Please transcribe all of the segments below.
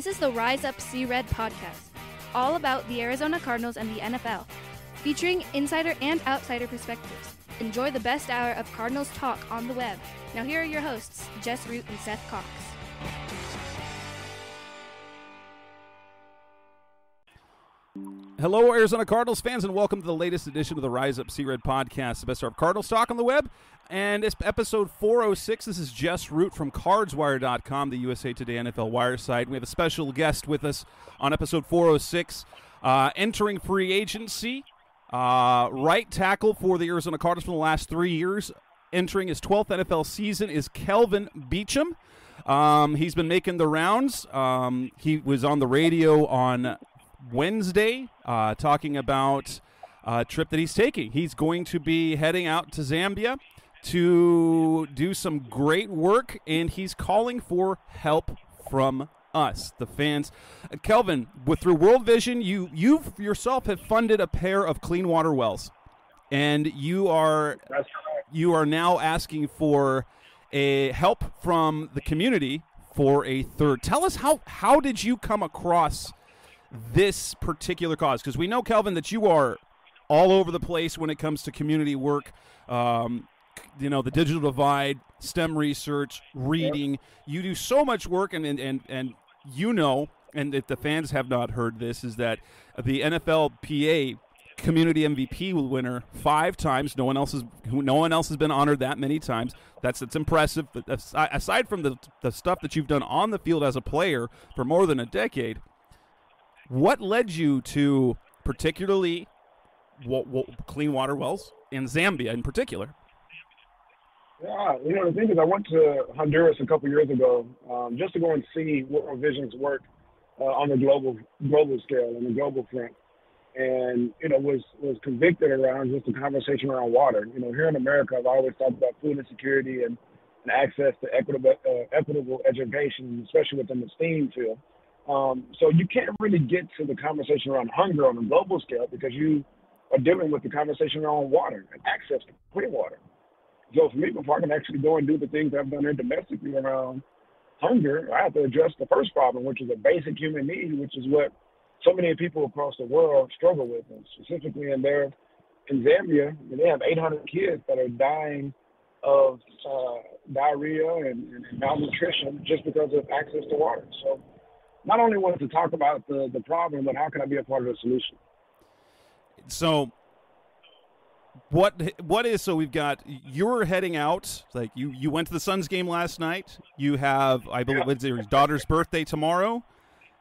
This is the Rise Up See Red podcast, all about the Arizona Cardinals and the NFL, featuring insider and outsider perspectives. Enjoy the best hour of Cardinals talk on the web. Now, here are your hosts, Jess Root and Seth Cox. Hello, Arizona Cardinals fans, and welcome to the latest edition of the Rise Up See Red podcast, the best of Cardinals talk on the web. And it's episode 406. This is Jess Root from CardsWire.com, the USA Today NFL Wire site. We have a special guest with us on episode 406, uh, entering free agency, uh, right tackle for the Arizona Cardinals for the last three years. Entering his 12th NFL season is Kelvin Beachum. Um, he's been making the rounds. Um, he was on the radio on Wednesday uh, talking about a trip that he's taking. He's going to be heading out to Zambia to do some great work, and he's calling for help from us, the fans. Uh, Kelvin, with through World Vision, you you yourself have funded a pair of clean water wells, and you are you are now asking for a help from the community for a third. Tell us how how did you come across this particular cause? Because we know, Kelvin, that you are all over the place when it comes to community work. Um, you know, the digital divide, STEM research, reading. You do so much work, and and and, and you know, and if the fans have not heard this, is that the NFLPA community MVP winner five times. No one else has who no one else has been honored that many times. That's it's impressive. But aside from the the stuff that you've done on the field as a player for more than a decade, what led you to particularly clean water wells in Zambia in particular? Yeah, you know the thing is, I went to Honduras a couple years ago um, just to go and see World Vision's work uh, on the global global scale and the global front, and you know was was convicted around just the conversation around water. You know, here in America, I've always talked about food insecurity and, and access to equitable uh, equitable education, especially within the STEAM field. Um, so you can't really get to the conversation around hunger on a global scale because you are dealing with the conversation around water and access to clean water. So for me, before I can actually go and do the things I've done here domestically around hunger, I have to address the first problem, which is a basic human need, which is what so many people across the world struggle with, and specifically in there in Zambia, they have 800 kids that are dying of uh, diarrhea and, and, malnutrition just because of access to water. So not only wanted to talk about the, the problem, but how can I be a part of the solution? So, what what is so we've got you're heading out like you you went to the Suns game last night. You have I believe yeah. it's your daughter's birthday tomorrow,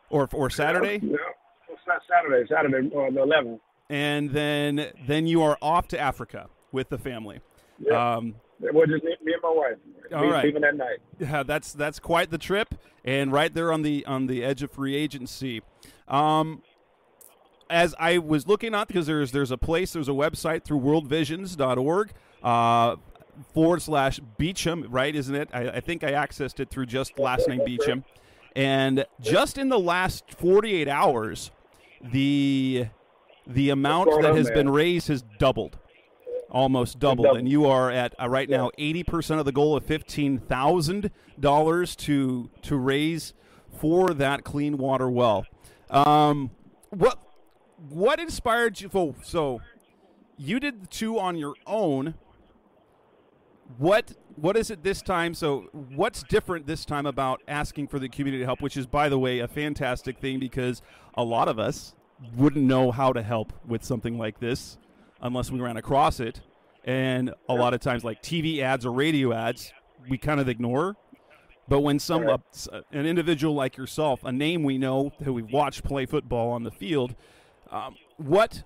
or or Saturday. Yeah, yeah. Saturday, Saturday, uh, the 11th. And then then you are off to Africa with the family. Yeah. Um, well, just me, me and my wife. All right. Leaving that night. Yeah, that's that's quite the trip, and right there on the on the edge of free agency. Um, as I was looking at, because there's there's a place, there's a website through worldvisions.org uh, forward slash Beachum, right? Isn't it? I, I, think I accessed it through just last name Beachum, and just in the last 48 hours, the the amount that has been raised has doubled almost doubled, and you are at uh, right now eighty percent of the goal of fifteen thousand dollars to to raise for that clean water well. Um, what what inspired you? So, so you did the two on your own. What what is it this time? So, what's different this time about asking for the community help? Which is, by the way, a fantastic thing because a lot of us wouldn't know how to help with something like this unless we ran across it. And a lot of times, like TV ads or radio ads, we kind of ignore. But when some uh, an individual like yourself, a name we know who we've watched play football on the field, um, what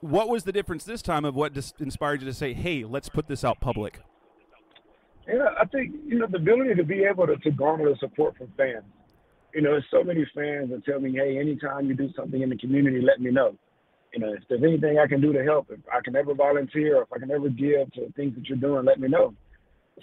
what was the difference this time of what just inspired you to say, "Hey, let's put this out public"? Yeah, I think you know the ability to be able to, to garner the support from fans. You know, there's so many fans that tell me, "Hey, anytime you do something in the community, let me know." You know, if there's anything I can do to help, if I can ever volunteer, or if I can ever give to things that you're doing, let me know.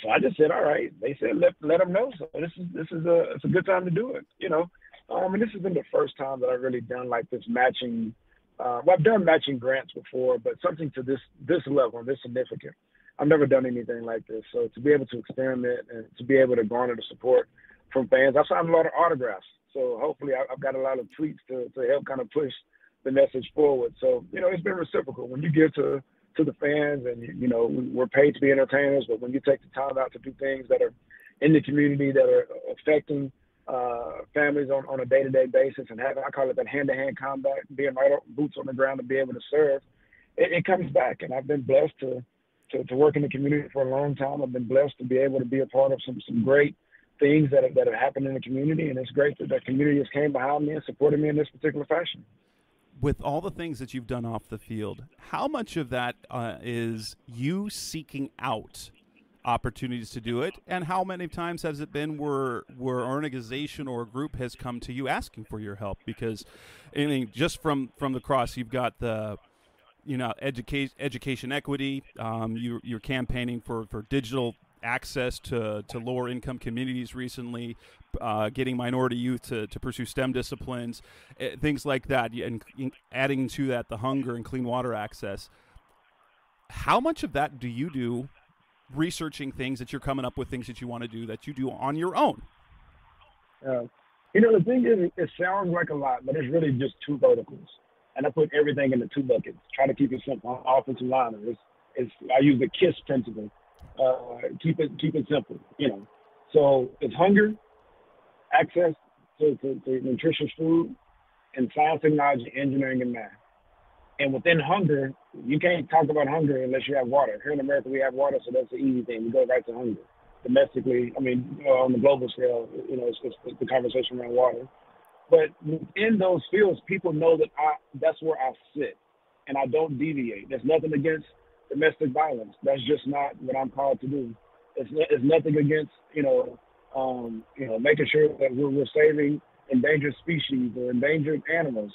So I just said, all right. They said let let them know. So this is this is a it's a good time to do it. You know, um, and this has been the first time that I've really done like this matching. Uh, well, I've done matching grants before, but something to this this level and this significant. I've never done anything like this. So to be able to experiment and to be able to garner the support from fans, I've signed a lot of autographs. So hopefully, I, have got a lot of tweets to, to help kind of push the message forward. So you know, it's been reciprocal when you give to to the fans, and you know, we're paid to be entertainers, but when you take the time out to do things that are in the community that are affecting uh, families on, on a day-to-day basis and having, I call it that hand-to-hand combat, being right up, boots on the ground to be able to serve, it, it comes back. And I've been blessed to, to, to work in the community for a long time. I've been blessed to be able to be a part of some, some great things that have, that have happened in the community. And it's great that the community has came behind me and supported me in this particular fashion. With all the things that you've done off the field, how much of that uh, is you seeking out opportunities to do it, and how many times has it been where where an organization or a group has come to you asking for your help? Because, I mean, just from from the cross, you've got the you know education education equity. Um, you, you're campaigning for for digital access to, to lower income communities recently, uh, getting minority youth to, to pursue STEM disciplines, uh, things like that, and adding to that the hunger and clean water access. How much of that do you do researching things that you're coming up with things that you want to do that you do on your own? Uh, you know, the thing is, it sounds like a lot, but it's really just two verticals. And I put everything into two buckets. Try to keep it simple. Offensive liner. It's, it's, I use the KISS principle. Uh, keep it keep it simple. You know, so it's hunger, access to, to, to nutritious food, and science, technology, engineering, and math. And within hunger, you can't talk about hunger unless you have water. Here in America, we have water, so that's the easy thing. We go right to hunger. Domestically, I mean, uh, on the global scale, you know, it's just the conversation around water. But in those fields, people know that I that's where I sit, and I don't deviate. There's nothing against domestic violence. That's just not what I'm called to do. It's, it's nothing against you know, um, you know, making sure that we're, we're saving endangered species or endangered animals.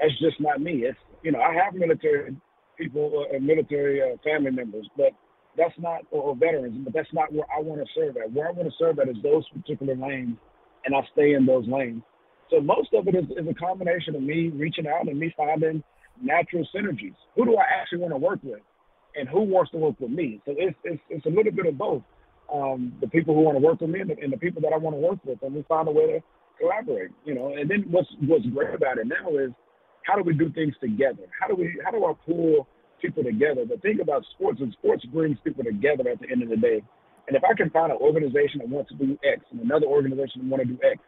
That's just not me. It's you know, I have military people, uh, military uh, family members, but that's not or, or veterans, but that's not where I want to serve at. Where I want to serve at is those particular lanes, and I stay in those lanes. So most of it is, is a combination of me reaching out and me finding natural synergies. Who do I actually want to work with, and who wants to work with me? So it's it's, it's a little bit of both. Um, the people who want to work with me and the, and the people that I want to work with, and we find a way to collaborate. You know, and then what's what's great about it now is how do we do things together? How do we how do I pull people together? The thing about sports is sports brings people together at the end of the day. And if I can find an organization that wants to do X and another organization that want to do X,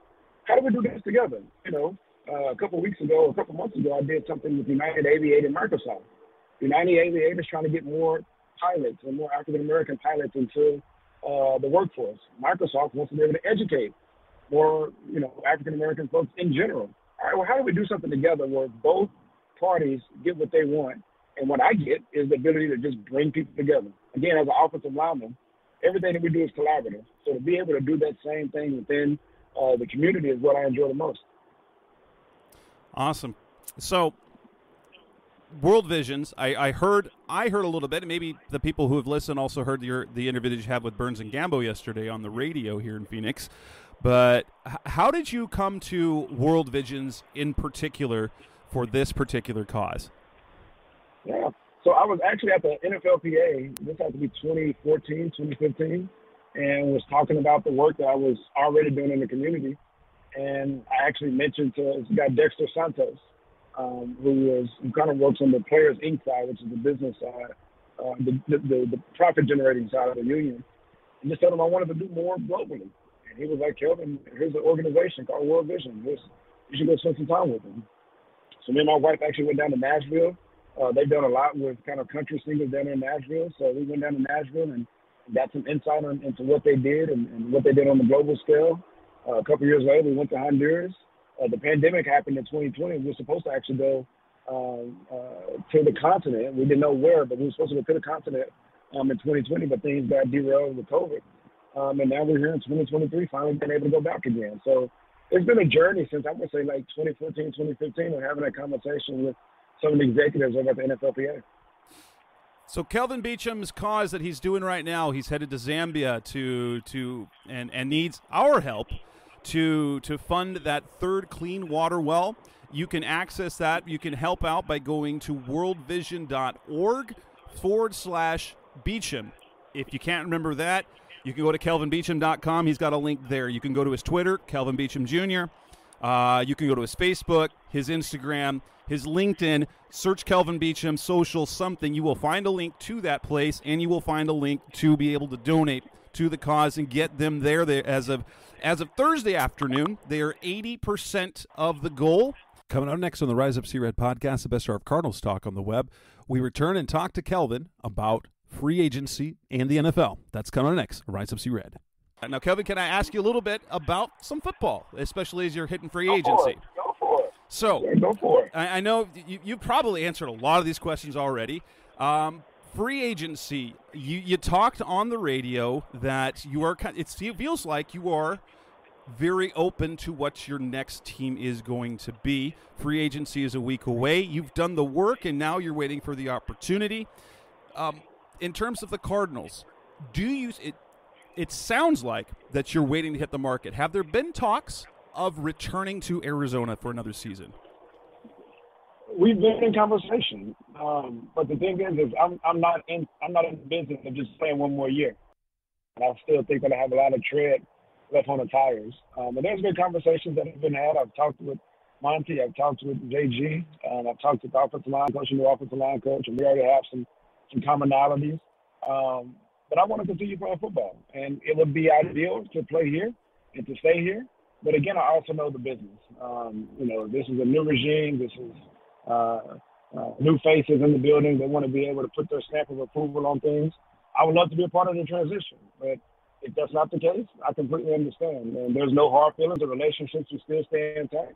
how do we do this together? You know, uh, a couple of weeks ago, a couple months ago, I did something with United Aviate and Microsoft. United Aviate is trying to get more pilots and more African American pilots into uh, the workforce. Microsoft wants to be able to educate more, you know, African American folks in general all right, well, how do we do something together where both parties get what they want? And what I get is the ability to just bring people together. Again, as an offensive lineman, everything that we do is collaborative. So to be able to do that same thing within uh, the community is what I enjoy the most. Awesome. So, World Visions, I, I heard I heard a little bit. Maybe the people who have listened also heard your, the interview that you had with Burns and Gambo yesterday on the radio here in Phoenix. But how did you come to World Visions in particular for this particular cause? Yeah. So I was actually at the NFLPA, this had to be 2014, 2015, and was talking about the work that I was already doing in the community. And I actually mentioned to this guy, Dexter Santos, um, who is kind of works on the Players Inc. side, which is the business side, uh, the, the, the, the profit generating side of the union. And just told him I wanted to do more globally And he was like, Kelvin, here's an organization called World Vision. Here's, you should go spend some time with them. So me and my wife actually went down to Nashville. Uh, they've done a lot with kind of country singers down in Nashville. So we went down to Nashville and got some insight on, into what they did and, and what they did on the global scale. Uh, a couple years later, we went to Honduras. Uh, the pandemic happened in 2020. We were supposed to actually go uh, uh, to the continent. We didn't know where, but we were supposed to go to the continent um, in 2020, but things got derailed with COVID. Um, and now we're here in 2023, finally being able to go back again. So it's been a journey since I would say like 2014, 2015, and having that conversation with some of the executives over at the NFLPA. So Kelvin Beachum's cause that he's doing right now, he's headed to Zambia to to and and needs our help to to fund that third clean water well. You can access that. You can help out by going to worldvision.org forward slash Beachum. If you can't remember that, you can go to kelvinbeachum.com. He's got a link there. You can go to his Twitter, Kelvin Beachum Jr. Uh, you can go to his Facebook, his Instagram, his LinkedIn, search Kelvin Beachum, social, something. You will find a link to that place, and you will find a link to be able to donate to the cause and get them there. They, as of as of Thursday afternoon, they are 80% of the goal. Coming up next on the Rise Up See Red podcast, the best of Cardinals talk on the web, we return and talk to Kelvin about free agency and the NFL. That's coming up next. Rise Up See Red. Now, Kelvin, can I ask you a little bit about some football, especially as you're hitting free Go agency? For it. Go for it. So, Yeah, go for it. I, I know you, you've probably answered a lot of these questions already. Um, free agency, you, you talked on the radio that you are, it feels like you are very open to what your next team is going to be. Free agency is a week away. You've done the work, and now you're waiting for the opportunity. Um, in terms of the Cardinals, do you? It, it sounds like that you're waiting to hit the market. Have there been talks of returning to Arizona for another season? We've been in conversation, um, but the thing is, is I'm I'm not in I'm not in the business of just playing one more year, and I still think that I have a lot of tread left on the tires. Um, and there's been conversations that have been had. I've talked with Monty, I've talked with JG, um, I've talked with the offensive line coach and the offensive line coach, and we already have some some commonalities. Um, but I want to continue playing football, and it would be ideal to play here and to stay here. But again, I also know the business. Um, you know, this is a new regime. This is new faces in the building. They want to be able to put their stamp of approval on things. I would love to be a part of the transition, but if that's not the case, I completely understand. And there's no hard feelings. The relationships will still stay intact.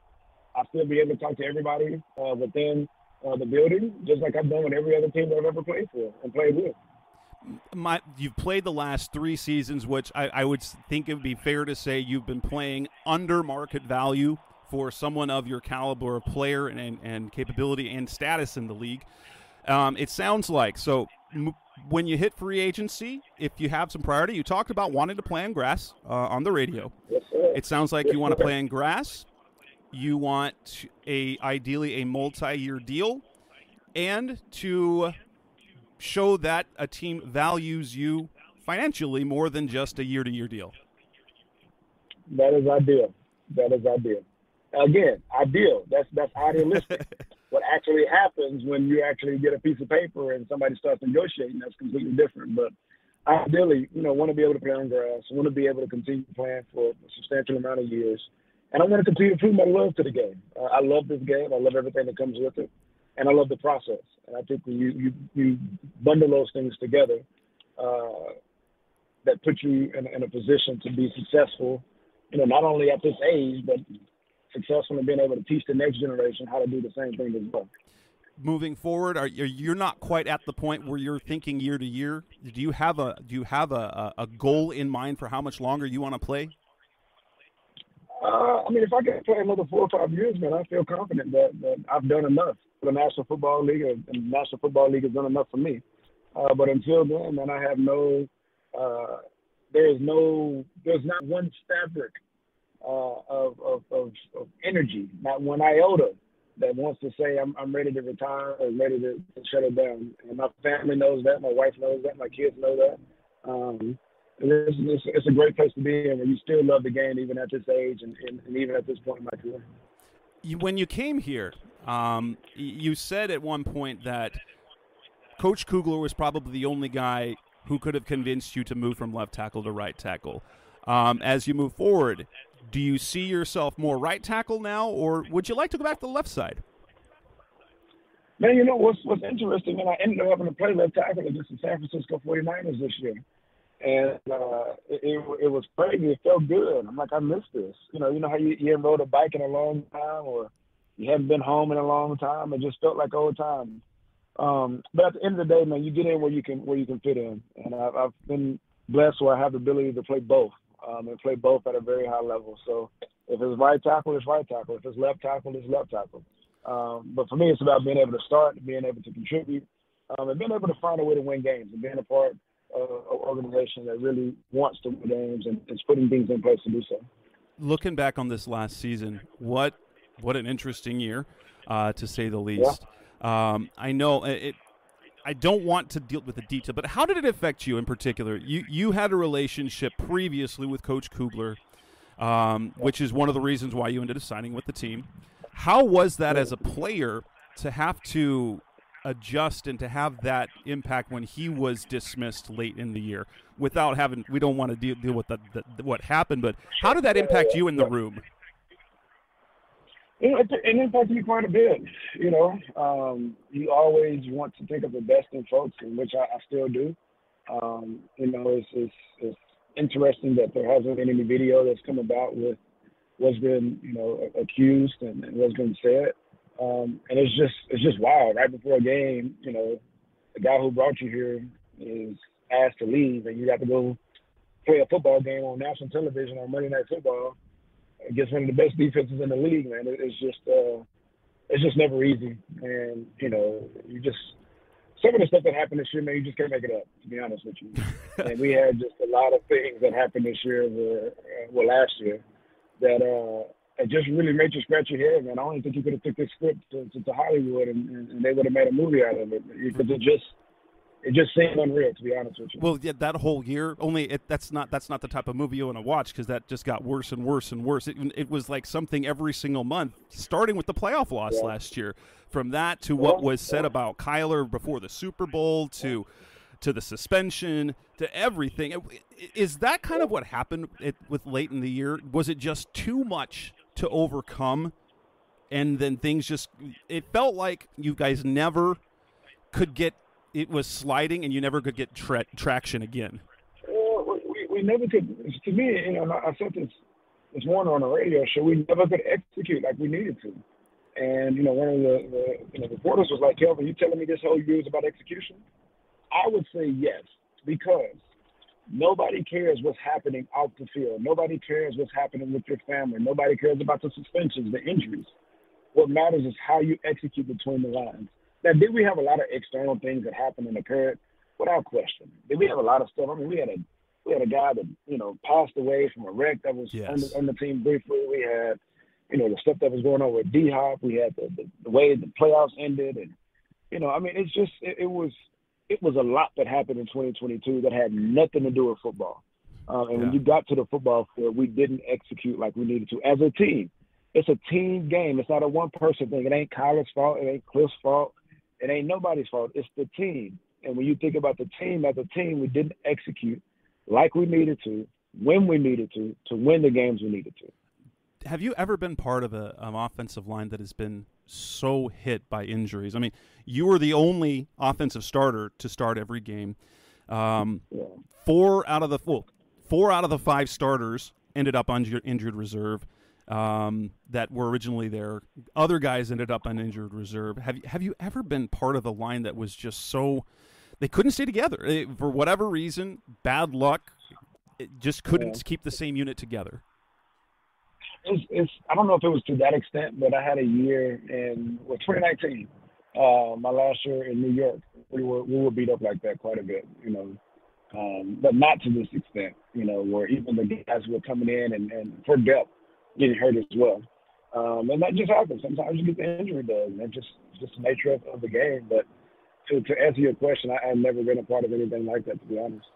I'll still be able to talk to everybody uh, within uh, the building, just like I've done with every other team that I've ever played for and played with. My, you've played the last three seasons, which I, I would think it would be fair to say you've been playing under market value for someone of your caliber of player and, and, capability and status in the league. Um, it sounds like so. M- when you hit free agency, if you have some priority, you talked about wanting to play on grass uh, on the radio. Yes. It sounds like you want to play on grass. You want a ideally a multi-year deal, and to show that a team values you financially more than just a year-to-year deal. That is ideal. That is ideal. Again, ideal. That's that's idealistic. what actually happens when you actually get a piece of paper and somebody starts negotiating, that's completely different. But ideally, you know, want to be able to play on grass, want to be able to continue playing for a substantial amount of years, and I want to continue to prove my love to the game. Uh, I love this game. I love everything that comes with it, and I love the process. And I think when you you, you bundle those things together, uh, that put you in, in a position to be successful. You know, not only at this age, but successful in being able to teach the next generation how to do the same thing as well. Moving forward, are you- you're not quite at the point where you're thinking year to year? Do you have a do you have a, a a goal in mind for how much longer you want to play? Uh, I mean, if I can play another four or five years, man, I feel confident that, that I've done enough for the National Football League, and the National Football League has done enough for me. Uh, but until then, man, I have no, uh, there is no, there's not one fabric uh, of, of, of, of energy, not one iota that wants to say I'm, I'm ready to retire or ready to, to shut it down. And my family knows that, my wife knows that, my kids know that. Um, and it's, it's, it's a great place to be in when you still love the game even at this age and, and, and even at this point in my career. You, when you came here, um, you said at one point that Coach Kugler was probably the only guy who could have convinced you to move from left tackle to right tackle. Um, as you move forward, do you see yourself more right tackle now, or would you like to go back to the left side? Man, you know what's what's interesting, and I ended up having to play left tackle against the San Francisco 49ers this year. And uh, it, it, was crazy. It felt good. I'm like, I missed this. You know, you know how you, you haven't rode a bike in a long time, or you haven't been home in a long time. It just felt like old times. Um, but at the end of the day, man, you get in where you can where you can fit in, and I've, I've been blessed where I have the ability to play both um, and play both at a very high level. So if it's right tackle, it's right tackle. If it's left tackle, it's left tackle. Um, but for me, it's about being able to start, being able to contribute, um, and being able to find a way to win games, and being a part of an organization that really wants to win games and is putting things in place to do so. Looking back on this last season, what what an interesting year, uh, to say the least. Um, I know it. I don't want to deal with the detail, but how did it affect you in particular? You you had a relationship previously with Coach Kugler. um, which is one of the reasons why you ended up signing with the team. How was that as a player to have to adjust and to have that impact when he was dismissed late in the year without having we don't want to deal, deal with the, the, what happened but how did that impact you in the room it, it impacted me quite a bit you know? Um, you always want to think of the best in folks and which I, I still do. Um, you know it's, it's, it's interesting that there hasn't been any video that's come about with what's been you know accused and, and what's been said. Um, and it's just it's just wild. Right before a game, you know, the guy who brought you here is asked to leave, and you got to go play a football game on national television on Monday Night Football against one of the best defenses in the league. Man, it, it's just uh, it's just never easy, and you know, you just some of the stuff that happened this year, man, you just can't make it up. To be honest with you, and we had just a lot of things that happened this year, where, uh, well, last year, that uh, it just really made you scratch your head, man. I don't think you could have took this script to, to, to Hollywood and, and, and, they would have made a movie out of it because it just it just seemed unreal, to be honest with you. Well, yeah, that whole year only it, that's not that's not the type of movie you want to watch because that just got worse and worse and worse. It, it, was like something every single month, starting with the playoff loss yeah. last year. From that to what was said about Kyler before the Super Bowl to to the suspension to everything. Is that kind of what happened with late in the year? Was it just too much to overcome, and then things just it felt like you guys never could get it was sliding, and you never could get tra- traction again. Well, we, we never could. To me, you know, I said this this morning on the radio show. We never could execute like we needed to. And you know, one of the, the you know, reporters was like, "Kelvin, you telling me this whole year is about execution?" I would say yes, because nobody cares what's happening out the field. Nobody cares what's happening with your family. Nobody cares about the suspensions, the injuries. What matters is how you execute between the lines. Now, did we have a lot of external things that happened and occurred? Without question. Did we have a lot of stuff? I mean, we had a we had a guy that you know passed away from a wreck that was yes. on, the, on the team briefly. We had you know the stuff that was going on with D Hop. We had the, the, the way the playoffs ended, and you know, I mean, it's just it, it was it was a lot that happened in 2022 that had nothing to do with football. Uh, and yeah. when you got to the football field, we didn't execute like we needed to as a team. It's a team game. It's not a one person thing. It ain't Kyler's fault. It ain't Cliff's fault. It ain't nobody's fault. It's the team. And when you think about the team as a team, we didn't execute like we needed to, when we needed to, to win the games we needed to have you ever been part of a, an offensive line that has been so hit by injuries? I mean, you were the only offensive starter to start every game. Um, yeah. Four out of the well, four out of the five starters ended up on injured reserve um, that were originally there. Other guys ended up on injured reserve. Have you, have you ever been part of a line that was just so they couldn't stay together they, for whatever reason? Bad luck. It just couldn't yeah. keep the same unit together it's, it's I don't know if it was to that extent, but I had a year in well 2019, uh, my last year in New York. We were we were beat up like that quite a bit, you know, um, but not to this extent, you know, where even the guys were coming in and, and for depth getting hurt as well. Um, and that just happens. Sometimes you get the injury bug, and that's just just the nature of, of the game. But to, to answer your question, I, I've never been a part of anything like that, to be honest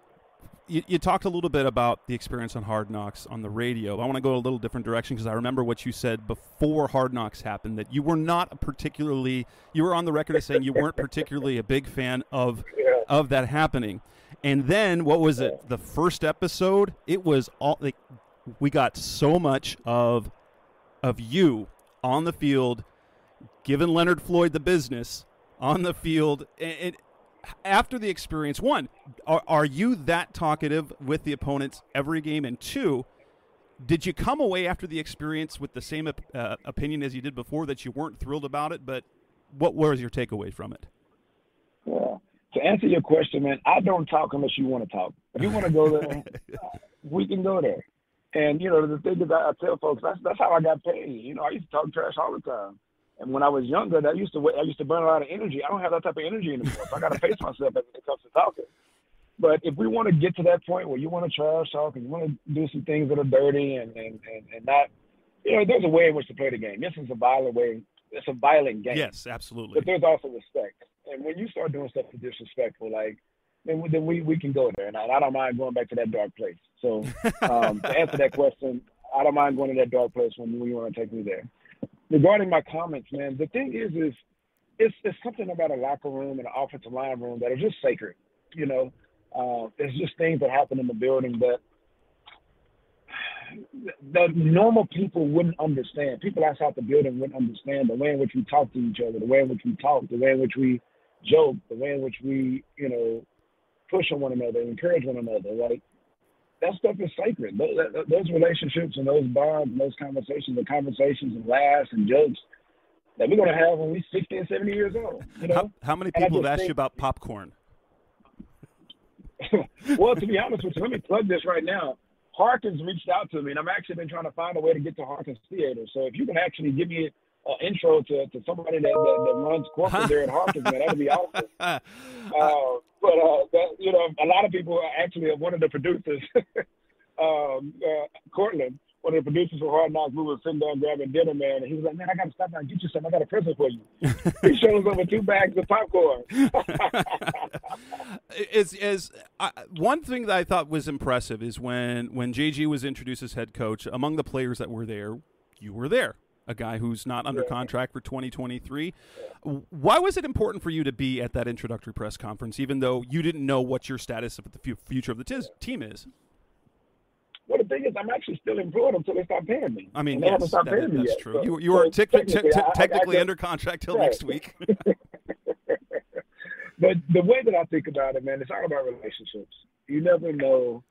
you, you, talked a little bit about the experience on Hard Knocks on the radio. I want to go a little different direction because I remember what you said before Hard Knocks happened that you were not particularly you were on the record as saying you weren't particularly a big fan of yeah. of that happening. And then what was it? The first episode, it was all like we got so much of of you on the field giving Leonard Floyd the business on the field and, after the experience, one, are, are you that talkative with the opponents every game? And two, did you come away after the experience with the same uh, opinion as you did before that you weren't thrilled about it? But what was your takeaway from it? Yeah. To answer your question, man, I don't talk unless you want to talk. If you want to go there, we can go there. And you know, the thing that I tell folks, that's that's how I got paid. You know, I used to talk trash all the time. And when I was younger, that used to I used to burn a lot of energy. I don't have that type of energy anymore, so I got to pace myself when it comes to talking. But if we want to get to that point where you want to trash talk and you want to do some things that are dirty and and, and, and not, you know, there's a way in which to play the game. This is a violent way. It's a violent game. Yes, absolutely. But there's also respect. And when you start doing stuff that's disrespectful, like then, then we, we can go there. And I, I don't mind going back to that dark place. So um, to answer that question, I don't mind going to that dark place when, you want to take me there. Regarding my comments, man, the thing is, is it's, it's something about a locker room and an offensive line room that are just sacred. You know, uh, there's just things that happen in the building that the normal people wouldn't understand. People outside the building wouldn't understand the way in which we talk to each other, the way in which we talk, the way in which we joke, the way in which we, you know, push on one another, encourage one another. Like that stuff is sacred. Those, those relationships and those bonds and those conversations, the conversations and laughs and jokes that we're gonna have when we're 60 and 70 years old. You know? How, how many people have asked think, you about popcorn? well, to be honest with you, let me plug this right now. Harkins reached out to me, and I'm actually been trying to find a way to get to Harkins Theater. So if you can actually give me an intro to, to somebody that, that, that runs corporate there at Harkins, man, that'd be awesome. uh, but uh, that, you know, a lot of people actually one of the producers, um, uh, Cortland, one of the producers for Hard Knocks, we were sitting down grabbing dinner, man, and he was like, "Man, I got to stop down and get you something. I got a present for you." he shows us over two bags of popcorn. is is uh, one thing that I thought was impressive is when when JG was introduced as head coach. Among the players that were there, you were there. A guy who's not under contract for 2023. Why was it important for you to be at that introductory press conference, even though you didn't know what your status of the future of the t- team is? Well, the thing is, I'm actually still employed until they stop paying me. I mean, yes, that, that's yet. true. So, you, you so are t- technically, t- technically I, I, under contract till right. next week. but the way that I think about it, man, it's all about relationships. You never know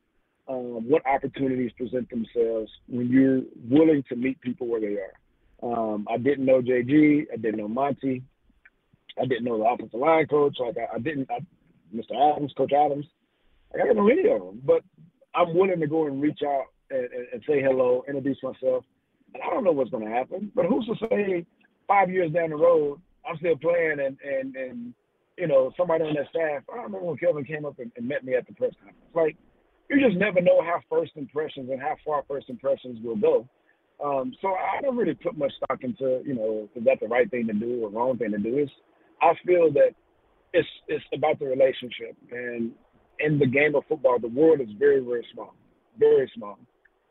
um, what opportunities present themselves when you're willing to meet people where they are. Um, I didn't know JG. I didn't know Monty. I didn't know the offensive line coach. Like I, I didn't, I, Mr. Adams, Coach Adams. I didn't know any of them. But I'm willing to go and reach out and, and, and say hello, introduce myself. And I don't know what's going to happen, but who's to say five years down the road I'm still playing and and and you know somebody on that staff. I remember when Kelvin came up and, and met me at the press conference. Like you just never know how first impressions and how far first impressions will go. Um, so I don't really put much stock into, you know, is that the right thing to do or wrong thing to do? It's, I feel that it's it's about the relationship, and in the game of football, the world is very, very small, very small.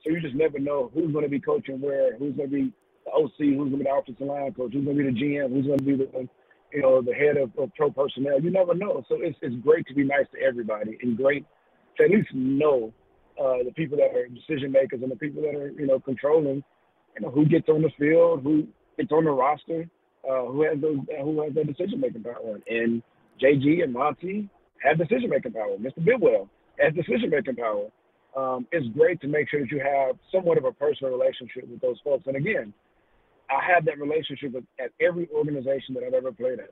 So you just never know who's going to be coaching where, who's going to be the OC, who's going to be the offensive line coach, who's going to be the GM, who's going to be the, you know, the head of, of pro personnel. You never know. So it's it's great to be nice to everybody and great to at least know uh, the people that are decision makers and the people that are, you know, controlling, you know, who gets on the field, who gets on the roster, uh, who has those, who has that decision making power. And JG and Monty have decision making power. Mr. Bidwell has decision making power. Um, it's great to make sure that you have somewhat of a personal relationship with those folks. And again, I have that relationship with, at every organization that I've ever played at.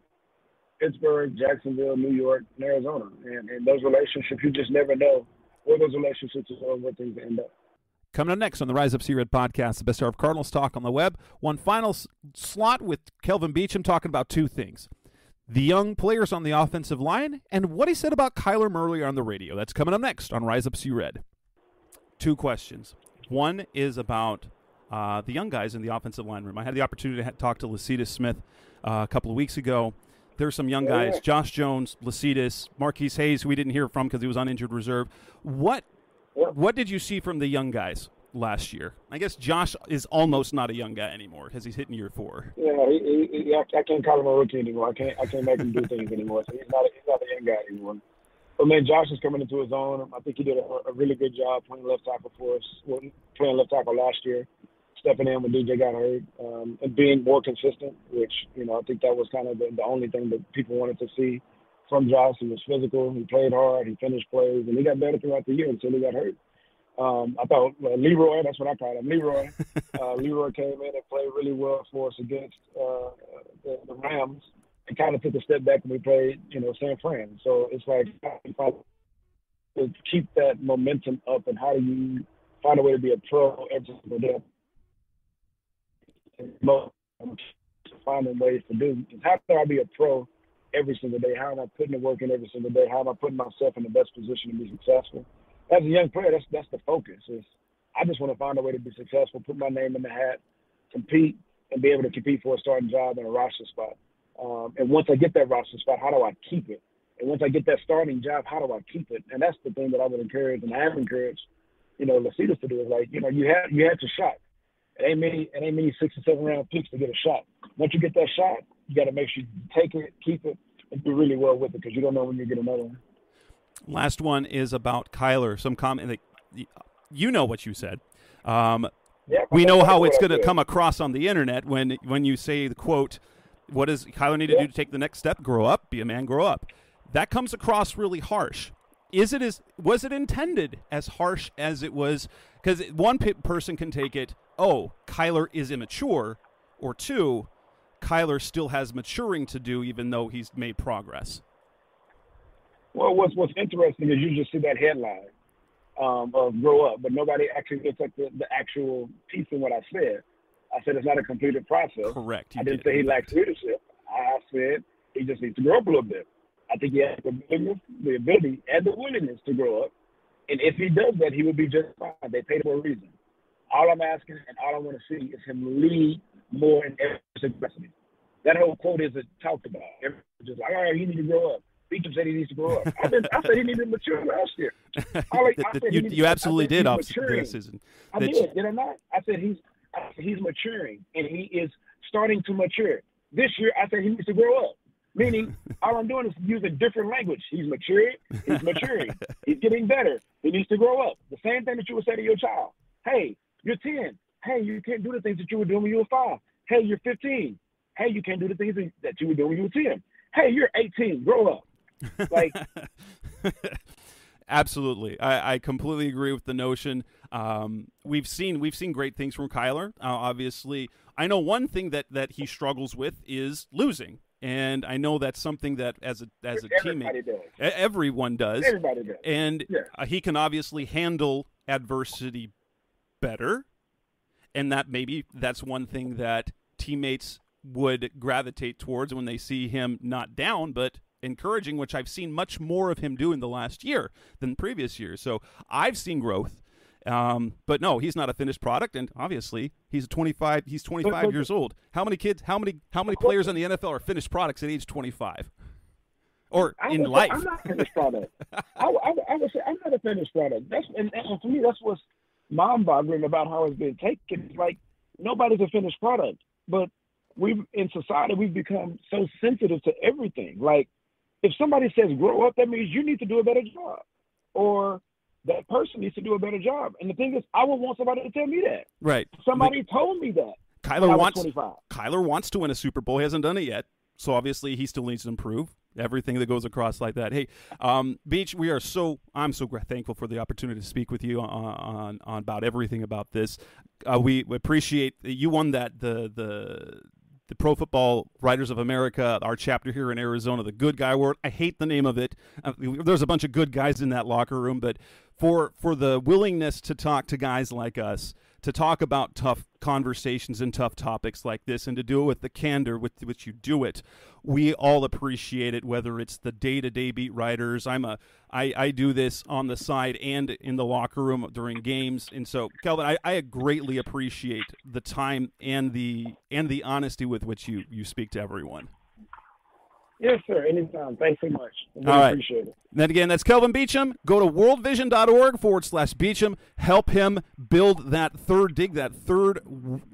Pittsburgh, Jacksonville, New York, and Arizona. And, and those relationships, you just never know where those relationships are and where things end up. Coming up next on the Rise Up See Red podcast, the best hour of Cardinals talk on the web. One final s- slot with Kelvin Beachum talking about two things the young players on the offensive line, and what he said about Kyler Murray on the radio. That's coming up next on Rise Up See Red. Two questions. One is about uh, the young guys in the offensive line room. I had the opportunity to talk to Lecitus Smith uh, a couple of weeks ago. There's some young guys: Josh Jones, Lecitus, Marquis Hayes, who we didn't hear from because he was on injured reserve. What what did you see from the young guys? last year. I guess Josh is almost not a young guy anymore because he's hitting year four. Yeah, he, he, he, I can't call him a rookie anymore. I can't I can't make him do things anymore. So he's not a, he's not a young guy anymore. But man, Josh is coming into his own. I think he did a, a really good job playing left tackle for us. Well, playing left tackle last year, stepping in when DJ got hurt, um, and being more consistent. Which you know I think that was kind of the, the only thing that people wanted to see from Josh. He was physical. He played hard. He finished plays, and he got better throughout the year until he got hurt. Um, I thought uh, Leroy, that's what I called him, Leroy. Uh, Leroy came in and played really well for us against uh, the, the Rams and kind of took a step back when we played, you know, San Fran. So it's like to keep that momentum up and how do you find a way to be a pro every single day? Finding ways to do is how can I be a pro every single day? How am I putting the work in every single day? How am I putting myself in the best position to be successful? as a young player, that's that's the focus. Is I just want to find a way to be successful, put my name in the hat, compete, and be able to compete for a starting job and a roster spot. Um, and once I get that roster spot, how do I keep it? And once I get that starting job, how do I keep it? And that's the thing that I would encourage, and I have encouraged you know, Lecitus to do. Is like, you know, you had you had your shot. It ain't many it ain't many six or seven round picks to get a shot. Once you get that shot, you got to make sure you take it, keep it, and do really well with it because you don't know when you get another one. Last one is about Kyler. Some comment. Like, you know what you said. Um, Yeah, we know how it's going to come across on the internet when when you say the quote, "What does Kyler need to Yeah. do to take the next step? Grow up, be a man, grow up." That comes across really harsh. Is it as was it intended as harsh as it was? Because one pe- person can take it, "Oh, Kyler is immature," or two, Kyler still has maturing to do, even though he's made progress. Well, what's what's interesting is you just see that headline um, of grow up, but nobody actually looks at the, the actual piece of what I said. I said it's not a completed process. Correct. I didn't did. say he lacks leadership. I said he just needs to grow up a little bit. I think he has the ability, the ability and the willingness to grow up. And if he does that, he will be just fine. They paid him for a reason. All I'm asking and all I want to see is him lead more in every capacity. That whole quote isn't talked about. Everyone's just like, all right, he needs to grow up. Beachum said he needs to grow up. I, said, I said he needed to mature last year. I like- I That- that said you, you absolutely did, officer. maturing. Susan. I did, did I not? I said he's I said he's maturing and he is starting to mature. This year, I said he needs to grow up. Meaning, all I'm doing is using different language. He's maturing. He's maturing. he's getting better. He needs to grow up. The same thing that you would say to your child. Hey, you're 10. Hey, you can't do the things that you were doing when you were five. Hey, you're 15. Hey, you can't do the things that you were doing when you were 10. Hey, you're 18. Grow up. Like, Absolutely, I, I completely agree with the notion. Um, we've seen we've seen great things from Kyler. Uh, obviously, I know one thing that that he struggles with is losing, and I know that's something that as a as a everybody teammate, does. everyone does. Everybody does. and Yeah. uh, he can obviously handle adversity better. And that maybe that's one thing that teammates would gravitate towards when they see him not down but encouraging which i've seen much more of him do in the last year than previous years. So i've seen growth. Um, but no he's not a finished product and obviously he's 25 he's 25 but- years old. How many kids how many how many players in the nfl are finished products at age 25 or I in would say life. I'm not a finished product. I, I, I would say I'm not a finished product. That's and, and for me, that's what's mind-boggling about how it's been taken. It's like nobody's a finished product, but we've in society we've become so sensitive to everything. Like if somebody says grow up, that means you need to do a better job, or that person needs to do a better job. And the thing is, I would want somebody to tell me that. right Somebody told me that. Kyler wants 25. Kyler wants to win a Super Bowl. He hasn't done it yet, so obviously he still needs to improve. Everything that goes across like that. Hey, um, Beach, we are so I'm so thankful for the opportunity to speak with you on on, on about everything about this. Uh, we appreciate that you won that the the the Pro Football Writers of America, our chapter here in Arizona, the Good Guy Award. I hate the name of it. Uh, there's a bunch of good guys in that locker room, but for for the willingness to talk to guys like us, to talk about tough conversations and tough topics like this, and to do it with the candor with which you do it, we all appreciate it. Whether it's the day to day beat writers, I'm a I, I do this on the side and in the locker room during games, and so Kelvin, I, I greatly appreciate the time and the and the honesty with which you you speak to everyone. Yes, sir. Anytime. Thanks so much. I really All right. appreciate it. Then again, that's Kelvin Beachum. Go to worldvision.org forward slash Beachum. Help him build that third dig, that third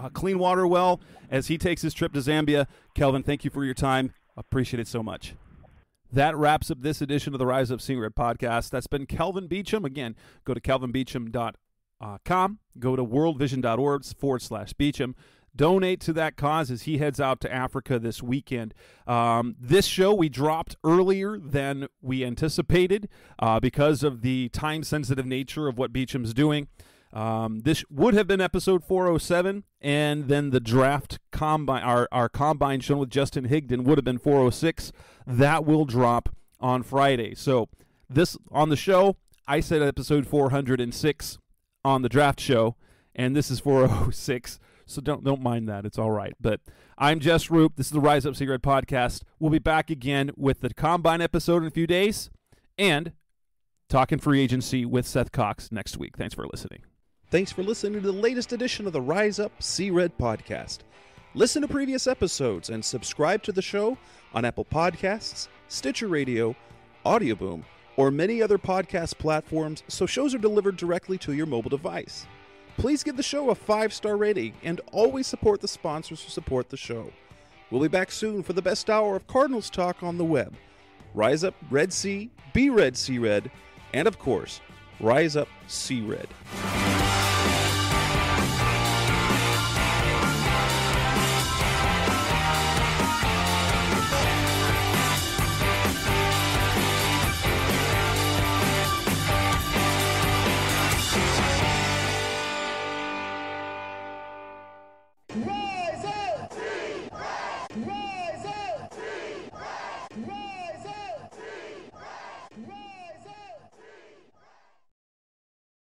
uh, clean water well as he takes his trip to Zambia. Kelvin, thank you for your time. Appreciate it so much. That wraps up this edition of the Rise Up Senior Red podcast. That's been Kelvin Beachum. Again, go to kelvinbeachum.com. Go to worldvision.org forward slash Beachum. Donate to that cause as he heads out to Africa this weekend. Um, this show we dropped earlier than we anticipated uh, because of the time sensitive nature of what Beachum's doing. Um, this would have been episode 407, and then the draft combine, our, our combine shown with Justin Higdon would have been 406. That will drop on Friday. So, this on the show, I said episode 406 on the draft show, and this is 406. So don't don't mind that. It's all right. But I'm Jess Root. This is the Rise Up See Red podcast. We'll be back again with the combine episode in a few days, and talking free agency with Seth Cox next week. Thanks for listening. Thanks for listening to the latest edition of the Rise Up See Red podcast. Listen to previous episodes and subscribe to the show on Apple Podcasts, Stitcher Radio, Audioboom, or many other podcast platforms so shows are delivered directly to your mobile device. Please give the show a five star rating and always support the sponsors who support the show. We'll be back soon for the best hour of Cardinals talk on the web. Rise up, Red Sea, be Red Sea Red, and of course, Rise up, See Red.